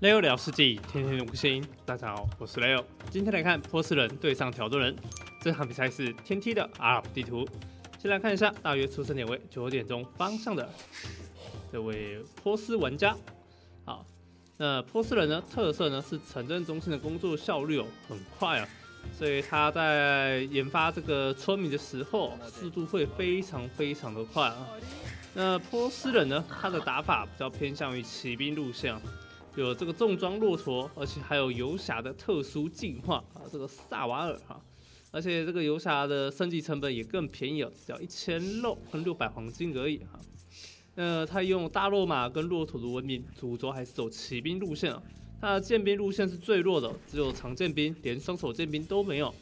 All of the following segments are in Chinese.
Leo 聊世纪，天天五星。大家好，我是 Leo。今天来看波斯人对上条顿人，这场比赛是天梯的阿尔地图。先来看一下，大约出生点位九点钟方向的这位波斯玩家。好，那波斯人呢，特色呢是城镇中心的工作效率哦很快啊，所以他在研发这个村民的时候，速度会非常非常的快啊。那波斯人呢，他的打法比较偏向于骑兵路线啊。有这个重装骆驼，而且还有游侠的特殊进化啊，这个萨瓦尔哈，而且这个游侠的升级成本也更便宜了，只要一千肉跟六百黄金而已哈。那他用大骆马跟骆驼的文明，主轴还是走骑兵路线啊。他的剑兵路线是最弱的，只有长剑兵，连双手剑兵都没有。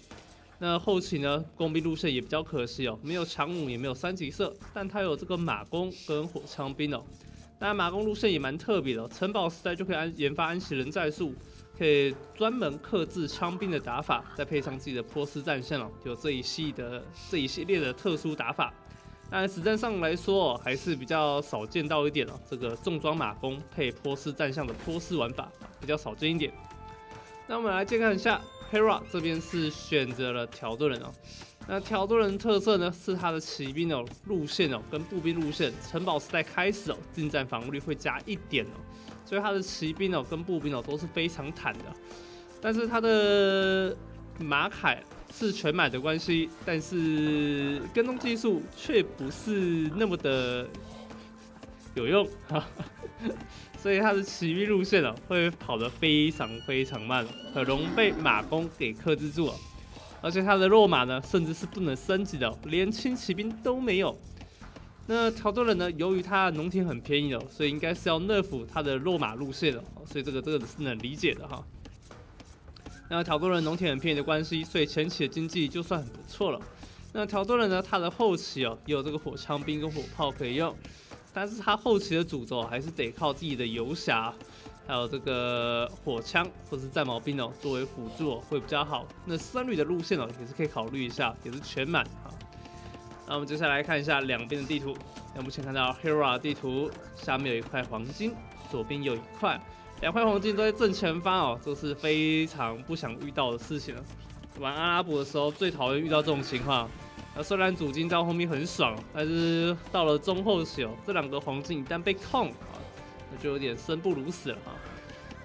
那后期呢，工兵路线也比较可惜哦，没有强弩，也没有三级射，但他有这个马弓跟火枪兵哦。那马弓路线也蛮特别的，城堡时代就可以安研发安息人战术，可以专门克制枪兵的打法，再配上自己的波斯战线哦，有这一系的这一系列的特殊打法。但实战上来说，还是比较少见到一点哦，这个重装马弓配波斯战象的波斯玩法比较少见一点。那我们来介看一下，Hera 这边是选择了条顿人哦。那条顿人特色呢，是他的骑兵哦路线哦，跟步兵路线，城堡时代开始哦，近战防御率会加一点哦，所以他的骑兵哦跟步兵哦都是非常坦的，但是他的马凯是全满的关系，但是跟踪技术却不是那么的有用哈，所以他的骑兵路线哦会跑得非常非常慢，很容易被马弓给克制住哦。而且他的落马呢，甚至是不能升级的，连轻骑兵都没有。那条顿人呢，由于他农田很便宜哦，所以应该是要 nerf 他的落马路线的，所以这个这个是能理解的哈。那条顿人农田很便宜的关系，所以前期的经济就算很不错了。那条顿人呢，他的后期哦，有这个火枪兵跟火炮可以用，但是他后期的主轴还是得靠自己的游侠。还有这个火枪或是战矛兵哦，作为辅助会比较好。那僧侣的路线哦，也是可以考虑一下，也是全满啊。那我们接下来看一下两边的地图。那目前看到 Hera 地图下面有一块黄金，左边有一块，两块黄金都在正前方哦，这是非常不想遇到的事情了。玩阿拉伯的时候最讨厌遇到这种情况。那虽然主金到后面很爽，但是到了中后期哦，这两个黄金一旦被控。就有点生不如死了啊。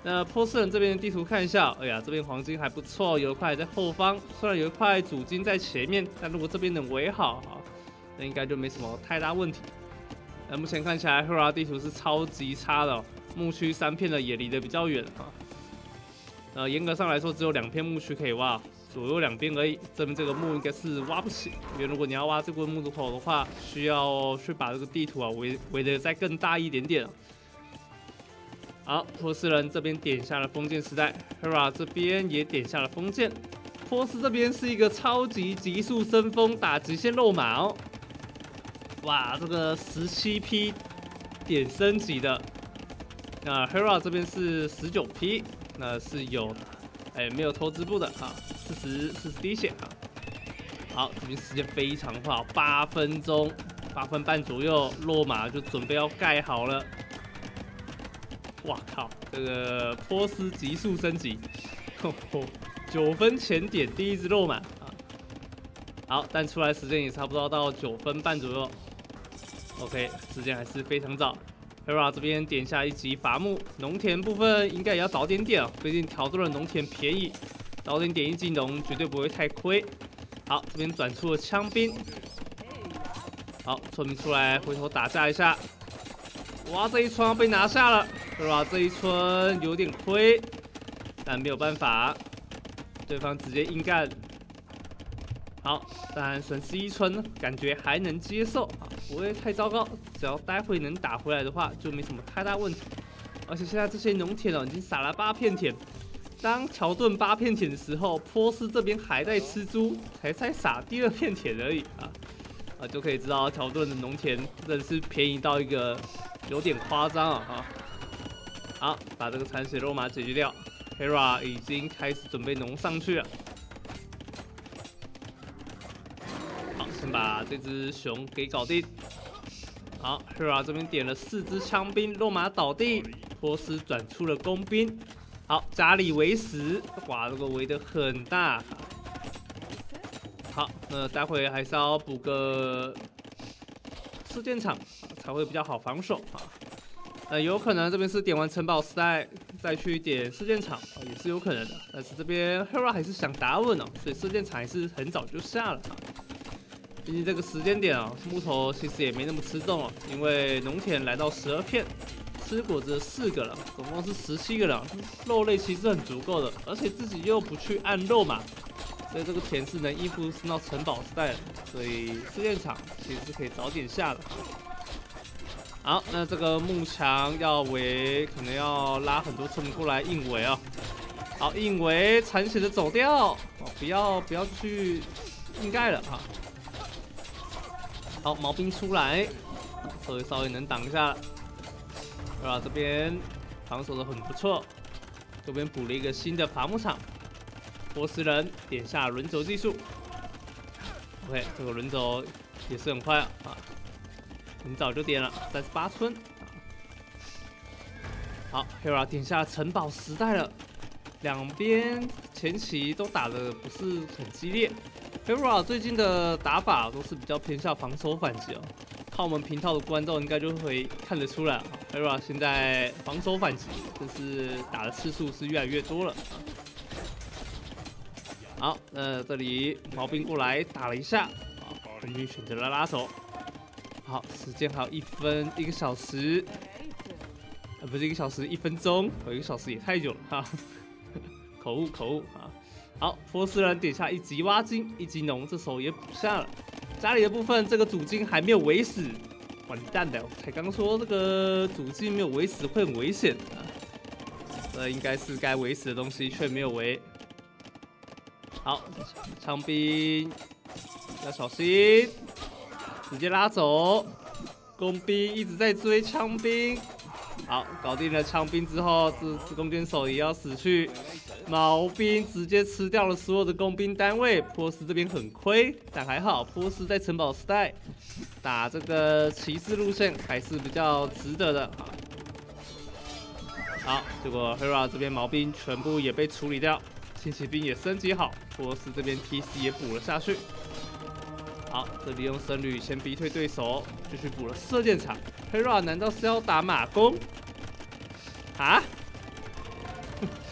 那波斯人这边的地图看一下，哎呀，这边黄金还不错，有一块在后方，虽然有一块主金在前面，但如果这边能围好啊，那应该就没什么太大问题。那目前看起来 Hera 地图是超级差的，牧区三片的也离得比较远啊。呃，严格上来说，只有两片牧区可以挖，左右两边而已。这边这个墓应该是挖不起，因为如果你要挖这块木头的话，需要去把这个地图啊围围的再更大一点点。好，波斯人这边点下了封建时代，Hera 这边也点下了封建。波斯这边是一个超级急速升风打极限肉马哦。哇，这个十七批点升级的。那 Hera 这边是十九批，那是有哎没有投资部的啊，四十四十滴血啊。好，这边时间非常快，八分钟，八分半左右，落马就准备要盖好了。哇靠！这个波斯急速升级，九分前点第一只肉马啊！好，但出来时间也差不多到九分半左右。OK，时间还是非常早。Hera 这边点下一级伐木，农田部分应该也要早点点哦，毕竟条顿的农田便宜，早点点一级农绝对不会太亏。好，这边转出了枪兵。好，村民出来回头打架一下。哇，这一窗被拿下了。是吧？这一村有点亏，但没有办法，对方直接硬干。好，但损失一村呢，感觉还能接受啊，不会太糟糕。只要待会能打回来的话，就没什么太大问题。而且现在这些农田哦，已经撒了八片田。当桥顿八片田的时候，波斯这边还在吃猪，才才撒第二片田而已啊啊，就可以知道桥顿的农田真的是便宜到一个有点夸张啊哈。好，把这个残血肉马解决掉，Hera 已经开始准备农上去了。好，先把这只熊给搞定。好，Hera 这边点了四只枪兵，肉马倒地。波斯转出了工兵，好，家里围死，哇，这个围的很大。好，那待会还是要补个射箭场才会比较好防守啊。呃，有可能这边是点完城堡时代再去点射箭场，也是有可能的。但是这边 Hera 还是想打稳哦，所以射箭场还是很早就下了。毕竟这个时间点啊，木头其实也没那么吃重哦，因为农田来到十二片，吃果子四个了，总共是十七个了，肉类其实很足够的，而且自己又不去按肉嘛。所以这个田是能应付升到城堡时代的，所以试炼场其实是可以早点下的。好，那这个木墙要围，可能要拉很多村民过来硬围啊。好，硬围，残血的走掉，哦，不要不要去硬盖了哈。好，毛兵出来，稍微稍微能挡一下，对吧？这边防守的很不错，这边补了一个新的伐木场。波斯人点下轮轴技术，OK，这个轮轴也是很快啊，很早就点了三十八村。好，Hera 点下城堡时代了，两边前期都打的不是很激烈。Hera 最近的打法都是比较偏向防守反击哦，看我们平套的观众应该就会看得出来，Hera 现在防守反击就是打的次数是越来越多了。好，那这里毛兵过来打了一下，啊，红军选择了拉手。好，时间还有一分一个小时，啊，不是一个小时，一分钟，有一个小时也太久了哈，口误口误啊。好，波斯人点下一级挖金，一级农，这时候也补下了。家里的部分，这个主金还没有围死，完蛋了！才刚说这个主金没有围死会很危险啊，这应该是该围死的东西，却没有围。好，枪兵要小心，直接拉走。工兵一直在追枪兵，好，搞定了枪兵之后，这次弓箭手也要死去。毛兵直接吃掉了所有的工兵单位，波斯这边很亏，但还好，波斯在城堡时代打这个骑士路线还是比较值得的啊。好，结果 Hera 这边毛兵全部也被处理掉。轻骑兵也升级好，波斯这边 T C 也补了下去。好，这里用僧侣先逼退对手，继续补了射箭场。黑尔难道是要打马弓？啊？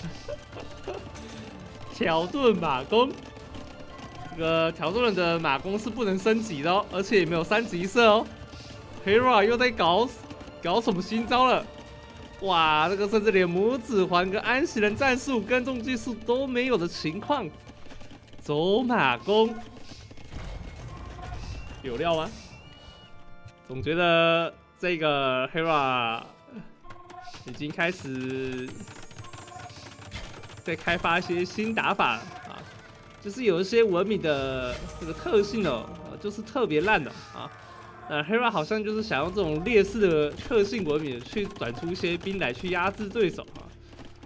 条顿马弓？这个条顿人的马弓是不能升级的哦，而且也没有三级射哦。Hera 又在搞搞什么新招了？哇，这个甚至连拇指环跟安息人战术跟踪技术都没有的情况，走马弓有料吗？总觉得这个 Hera 已经开始在开发一些新打法啊，就是有一些文明的这个特性哦，就是特别烂的啊。呃，Hera 好像就是想用这种劣势的特性文明去转出一些兵来去压制对手啊，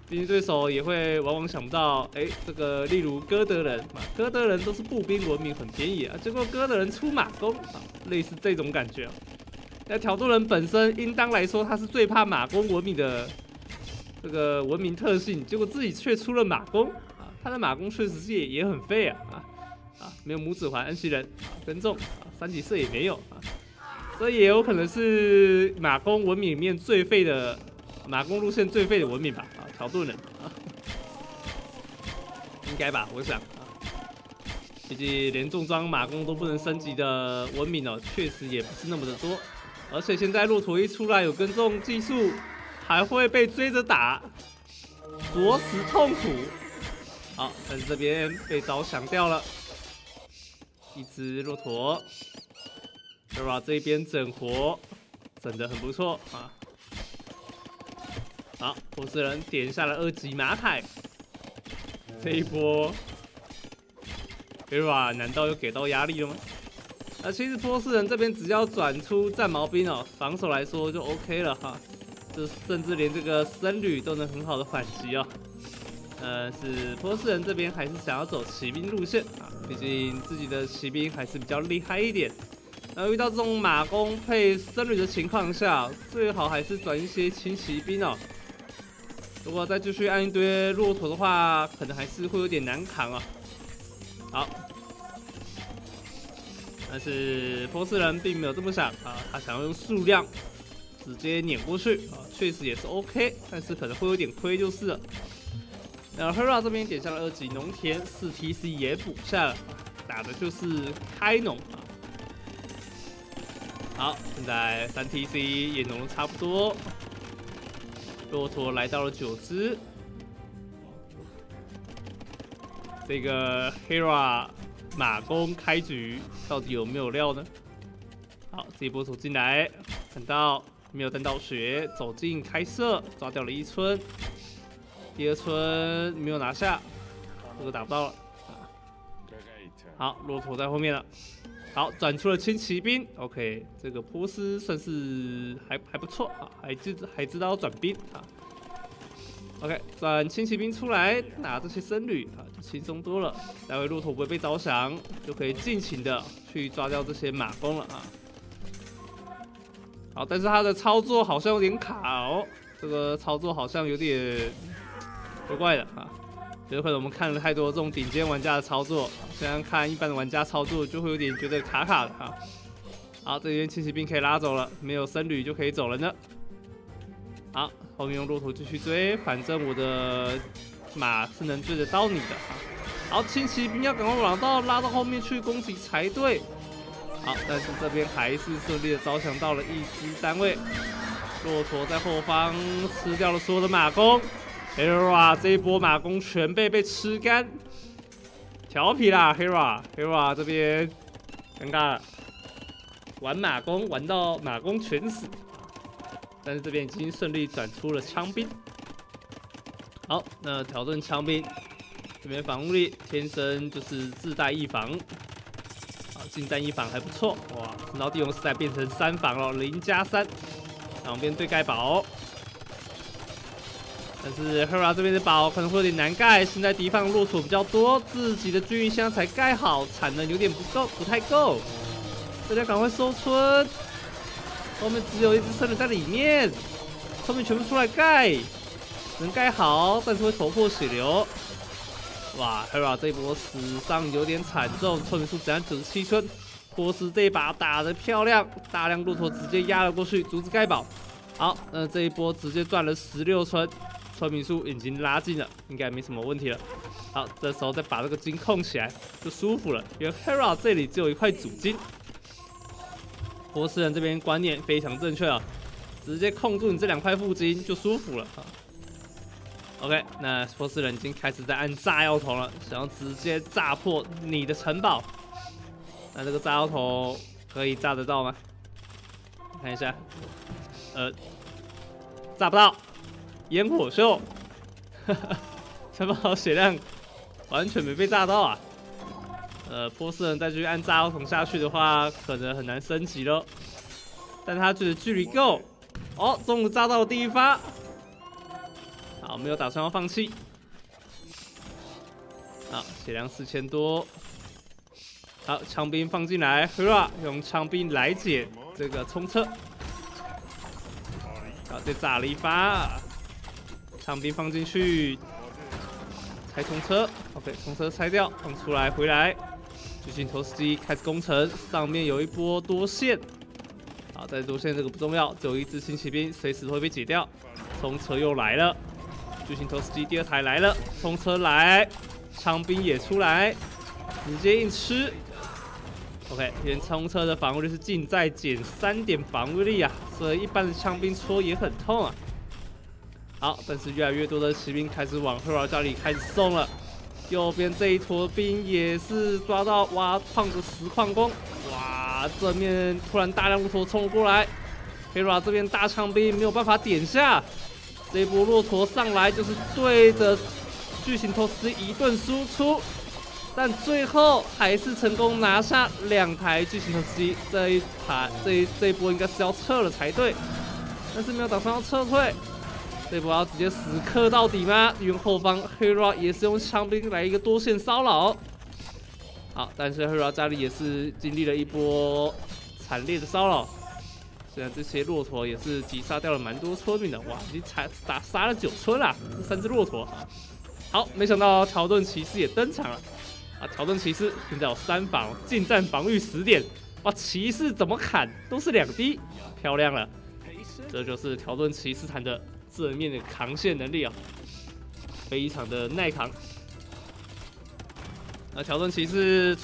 毕竟对手也会往往想不到，哎，这个例如哥德人嘛，哥德人都是步兵文明很便宜啊，结果哥德人出马弓啊，类似这种感觉。那条顿人本身应当来说他是最怕马弓文明的这个文明特性，结果自己却出了马弓啊，他的马弓确实是也也很废啊啊啊，没有拇指环恩熙人跟踪啊，三级射也没有啊。所以也有可能是马弓文明里面最废的马弓路线最废的文明吧？啊，条顿人啊，应该吧？我想啊，毕竟连重装马弓都不能升级的文明哦，确实也不是那么的多。而且现在骆驼一出来有跟踪技术，还会被追着打，着实痛苦。好，但是这边被招降掉了，一只骆驼。对吧？这边整活整的很不错啊！好，波斯人点下了二级马凯，这一波，对吧？难道又给到压力了吗？啊，其实波斯人这边只要转出战矛兵哦，防守来说就 OK 了哈，就甚至连这个僧侣都能很好的反击哦。呃，是波斯人这边还是想要走骑兵路线啊？毕竟自己的骑兵还是比较厉害一点。然后遇到这种马弓配僧侣的情况下，最好还是转一些轻骑兵哦，如果再继续按一堆骆驼的话，可能还是会有点难扛啊。好，但是波斯人并没有这么想啊，他想要用数量直接碾过去啊，确实也是 OK，但是可能会有点亏就是了。然后 Hera 这边点下了二级农田，四 TC 也补下了，打的就是开农啊。好，现在三 TC 也农差不多。骆驼来到了九只，这个 Hera 马弓开局到底有没有料呢？好，这一波走进来，看到没有等到血，走近开射，抓掉了一村，第二村没有拿下，这个打不到了。好，骆驼在后面了。好，转出了轻骑兵，OK，这个波斯算是还还不错啊，还知还知道转兵啊。OK，转轻骑兵出来拿这些僧侣啊，就轻松多了。待会骆驼不会被着想，就可以尽情的去抓掉这些马蜂了啊。好，但是他的操作好像有点卡哦，这个操作好像有点怪怪的啊。有可能我们看了太多这种顶尖玩家的操作，现在看一般的玩家操作就会有点觉得卡卡的哈。好，这边轻骑兵可以拉走了，没有僧侣就可以走了呢。好，后面用骆驼继续追，反正我的马是能追得到你的哈。好，轻骑兵要赶快往到拉到后面去攻击才对。好，但是这边还是顺利的招降到了一支单位，骆驼在后方吃掉了所有的马弓。Hera 这一波马弓全被被吃干，调皮啦！Hera，Hera 这边尴尬了，玩马弓玩到马弓全死，但是这边已经顺利转出了枪兵。好，那挑战枪兵这边防御力天生就是自带一防，啊，近战一防还不错哇！然后地龙时代变成三防了，零加三，两边对盖堡。但是 Hera 这边的宝可能会有点难盖，现在敌方骆驼比较多，自己的军营箱才盖好，产能有点不够，不太够，大家赶快收村。后面只有一只僧侣在里面，后面全部出来盖，能盖好，但是会头破血流。哇，Hera 这一波死伤有点惨重，村民数只剩九十七村。波斯这一把打得漂亮，大量骆驼直接压了过去，阻止盖宝。好，那这一波直接赚了十六村。村民数已经拉近了，应该没什么问题了。好，这时候再把这个金控起来，就舒服了。因为 Hera 这里只有一块主金，波斯人这边观念非常正确啊，直接控住你这两块副金就舒服了。OK，那波斯人已经开始在按炸药头了，想要直接炸破你的城堡。那这个炸药头可以炸得到吗？看一下，呃，炸不到。烟火秀，哈哈城堡血量完全没被炸到啊！呃，波斯人再继续按炸药桶下去的话，可能很难升级了。但他觉得距离够，哦，终于炸到了第一发。好，没有打算要放弃。好，血量四千多。好，枪兵放进来，Hera 用枪兵来解这个冲车。好，再炸了一发。枪兵放进去，拆冲车，OK，冲车拆掉，放出来，回来，巨型投石机开始攻城，上面有一波多线，好，在多线这个不重要，只有一支轻骑兵，随时会被解掉。冲车又来了，巨型投石机第二台来了，冲车来，枪兵也出来，直接硬吃，OK，连冲车的防御力是近在减三点防御力啊，所以一般的枪兵戳也很痛啊。好，但是越来越多的骑兵开始往 Hera 家里开始送了。右边这一坨兵也是抓到挖矿的实矿工。哇，正面突然大量骆驼冲了过来，Hera 这边大枪兵没有办法点下。这一波骆驼上来就是对着巨型投石一顿输出，但最后还是成功拿下两台巨型投石机。这一盘这一这一波应该是要撤了才对，但是没有打算要撤退。这波要直接死磕到底吗？因为后方 Hera 也是用枪兵来一个多线骚扰。好，但是 Hera 家里也是经历了一波惨烈的骚扰，虽然这些骆驼也是击杀掉了蛮多村民的，哇，已经才打杀了九村了，这三只骆驼。好，没想到条顿骑士也登场了。啊，条顿骑士现在有三防，近战防御十点。哇，骑士怎么砍都是两滴，漂亮了。这就是条顿骑士坦的正面的扛线能力啊，非常的耐扛。那条顿骑士，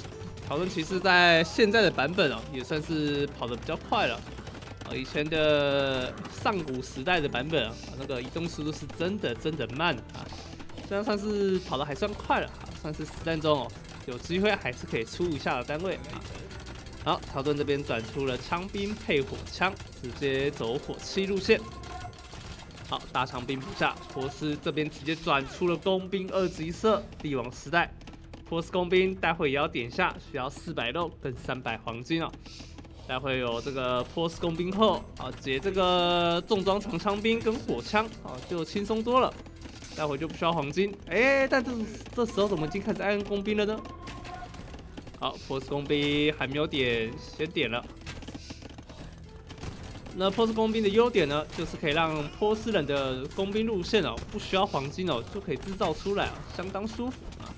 条顿骑士在现在的版本啊，也算是跑得比较快了。啊，以前的上古时代的版本啊，那个移动速度是真的真的慢啊。虽然算是跑得还算快了，算是实战中哦，有机会还是可以出一下的单位啊。好，条顿这边转出了枪兵配火枪，直接走火器路线。好，大长兵补下，波斯这边直接转出了工兵二级射，帝王时代。波斯工兵待会也要点下，需要四百肉跟三百黄金哦。待会有这个波斯工兵后啊，解这个重装长枪兵跟火枪啊，就轻松多了。待会就不需要黄金，哎，但这这时候怎么已经开始按工兵了呢？好，波斯工兵还没有点，先点了。那波斯工兵的优点呢，就是可以让波斯人的工兵路线哦，不需要黄金哦，就可以制造出来啊，相当舒服啊。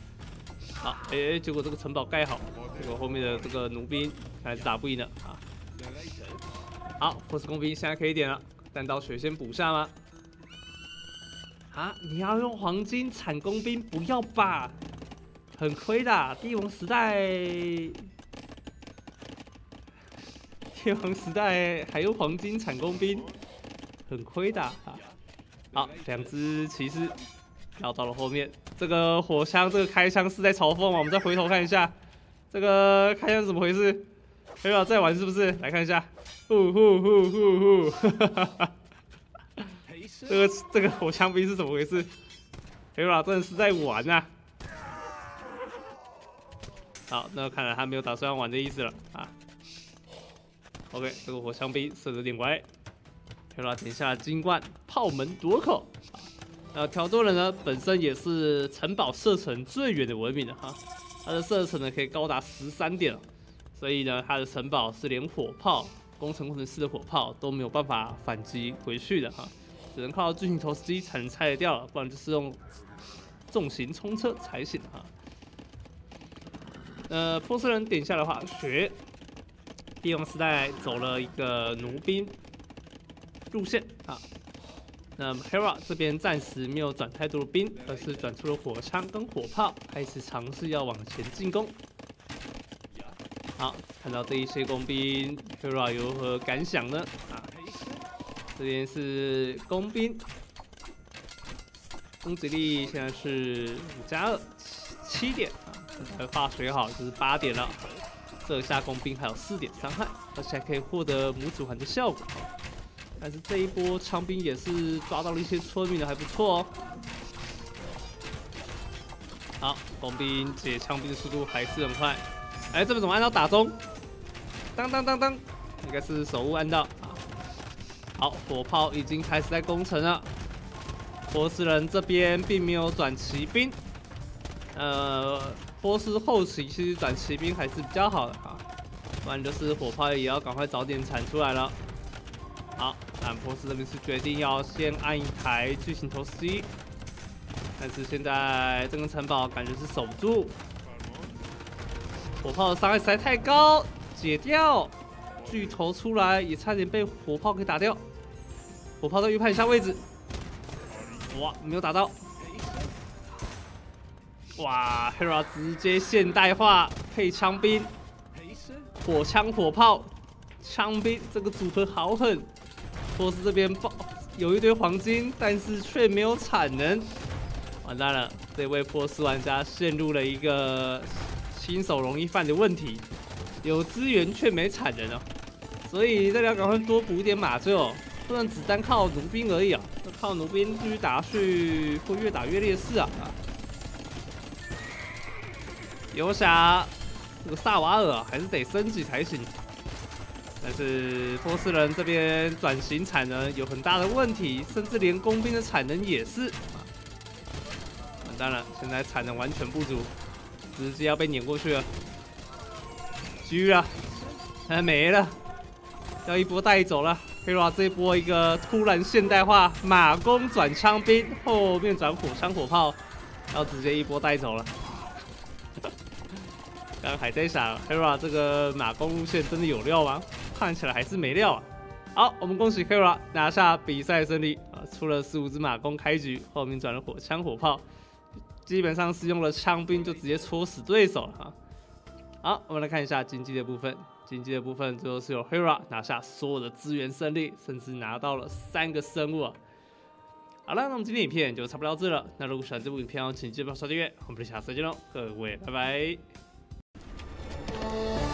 好，哎，结果这个城堡盖好，结果后面的这个弩兵还是打不赢的啊。好，波斯工兵现在可以点了，弹道血先补下吗？啊！你要用黄金产工兵，不要吧，很亏的。帝王时代，帝王时代还用黄金产工兵，很亏的啊。好，两只骑士绕到了后面。这个火枪，这个开枪是在嘲讽吗？我们再回头看一下，这个开枪怎么回事？黑老在玩是不是？来看一下，呼呼呼呼呼，哈哈哈。这个这个火枪兵是怎么回事？黑老真的是在玩呐！好，那看来他没有打算玩的意思了啊。OK，这个火枪兵射的有点歪。黑老点下金冠炮门夺口。那条多人呢，本身也是城堡射程最远的文明的哈，它的射程呢可以高达十三点，所以呢，它的城堡是连火炮、工程工程师的火炮都没有办法反击回去的哈。只能靠巨型投石机才能拆得掉了，不然就是用重型冲车才行哈。呃，波斯人点下的话，学帝王时代走了一个弩兵路线啊。那么 Hera 这边暂时没有转太多的兵，而是转出了火枪跟火炮，开始尝试要往前进攻。好，看到这一些工兵，Hera 有何感想呢？啊？这边是工兵，攻击力现在是五加二，七点啊，现在化水好就是八点了。这下工兵还有四点伤害，而且还可以获得母子环的效果。但是这一波枪兵也是抓到了一些村民的，还不错哦。好，工兵解枪兵的速度还是很快。哎，这边怎么按到打中？当当当当，应该是手误按到。好，火炮已经开始在攻城了。波斯人这边并没有转骑兵，呃，波斯后期其实转骑兵还是比较好的啊，不然就是火炮也要赶快早点产出来了。好，但波斯这边是决定要先按一台巨型投石机，但是现在这个城堡感觉是守不住，火炮的伤害实在太高，解掉。巨头出来也差点被火炮给打掉，火炮再预判一下位置，哇，没有打到，哇，Hera 直接现代化配枪兵，火枪火炮，枪兵这个组合好狠，波斯这边爆有一堆黄金，但是却没有产能，完蛋了，这位波斯玩家陷入了一个新手容易犯的问题，有资源却没产能哦。所以大家赶快多补点马厩哦，不能只单靠弩兵而已啊！要靠弩兵继续打去，会越打越劣势啊！游侠这个萨瓦尔还是得升级才行。但是波斯人这边转型产能有很大的问题，甚至连工兵的产能也是啊！完蛋了，现在产能完全不足，直接要被碾过去了，狙了，还没了。要一波带走了。Hera 这一波一个突然现代化，马弓转枪兵，后面转火枪火炮，要直接一波带走了。刚还在想，Hera 这个马弓路线真的有料吗？看起来还是没料啊。好，我们恭喜 Hera 拿下比赛胜利啊！出了四五只马弓开局，后面转了火枪火炮，基本上是用了枪兵就直接戳死对手了啊。好，我们来看一下经济的部分。经济的部分最后是由 Hera 拿下所有的资源胜利，甚至拿到了三个生物。好了，那我们今天影片就差不多到这了。那如果喜欢这部影片，请记得刷订阅。我们下次再见喽，各位，拜拜。Bye.